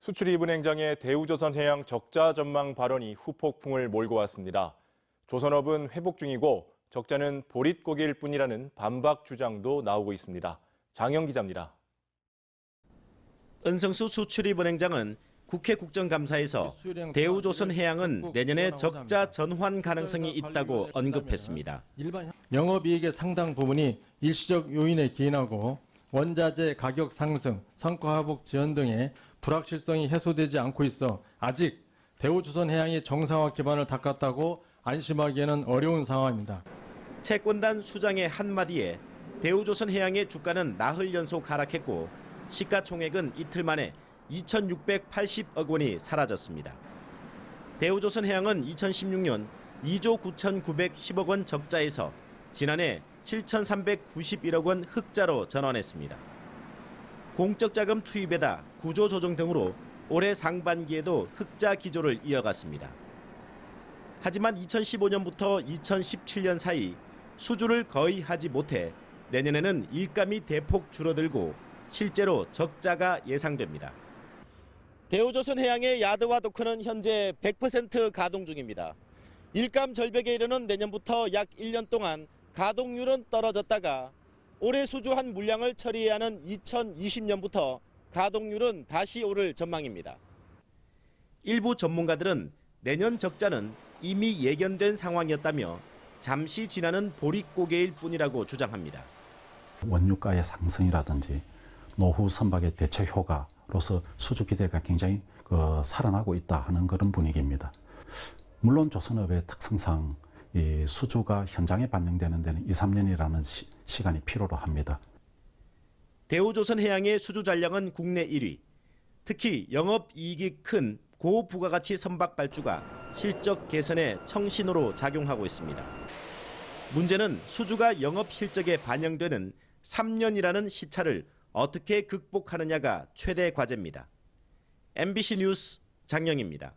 수출입은행장의 대우조선해양 적자 전망 발언이 후폭풍을 몰고 왔습니다. 조선업은 회복 중이고 적자는 보릿고기일 뿐이라는 반박 주장도 나오고 있습니다. 장영 기자입니다. 은성수 수출입은행장은 국회 국정감사에서 대우조선해양은 내년에 적자 전환 가능성이 있다고 언급했습니다. 영업이익의 상당 부분이 일시적 요인에 기인하고 원자재 가격 상승, 성과 회복 지연 등의 불확실성이 해소되지 않고 있어 아직 대우조선 해양이 정상화 기반을 닦았다고 안심하기에는 어려운 상황입니다. 채권단 수장의 한마디에 대우조선 해양의 주가는 나흘 연속 하락했고 시가총액은 이틀 만에 2,680억 원이 사라졌습니다. 대우조선 해양은 2016년 2조 9,910억 원 적자에서 지난해 7,391억 원 흑자로 전환했습니다. 공적 자금 투입에다 구조 조정 등으로 올해 상반기에도 흑자 기조를 이어갔습니다. 하지만 2015년부터 2017년 사이 수주를 거의 하지 못해 내년에는 일감이 대폭 줄어들고 실제로 적자가 예상됩니다. 대우조선 해양의 야드와 도크는 현재 100% 가동 중입니다. 일감 절벽에 이르는 내년부터 약 1년 동안 가동률은 떨어졌다가 올해 수주한 물량을 처리해야 하는 2020년부터 가동률은 다시 오를 전망입니다. 일부 전문가들은 내년 적자는 이미 예견된 상황이었다며 잠시 지나는 보릿고개일 뿐이라고 주장합니다. 원유가의 상승이라든지 노후 선박의 대체 효과로서 수주 기대가 굉장히 그 살아나고 있다 하는 그런 분위기입니다. 물론 조선업의 특성상 이 수주가 현장에 반영되는 데는 2, 3년이라는 시, 시간이 필요로 합니다. 대우조선해양의 수주 잔량은 국내 1위. 특히 영업이익이 큰 고부가가치 선박 발주가 실적 개선에 청신호로 작용하고 있습니다. 문제는 수주가 영업 실적에 반영되는 3년이라는 시차를 어떻게 극복하느냐가 최대 과제입니다. MBC 뉴스 장영입니다.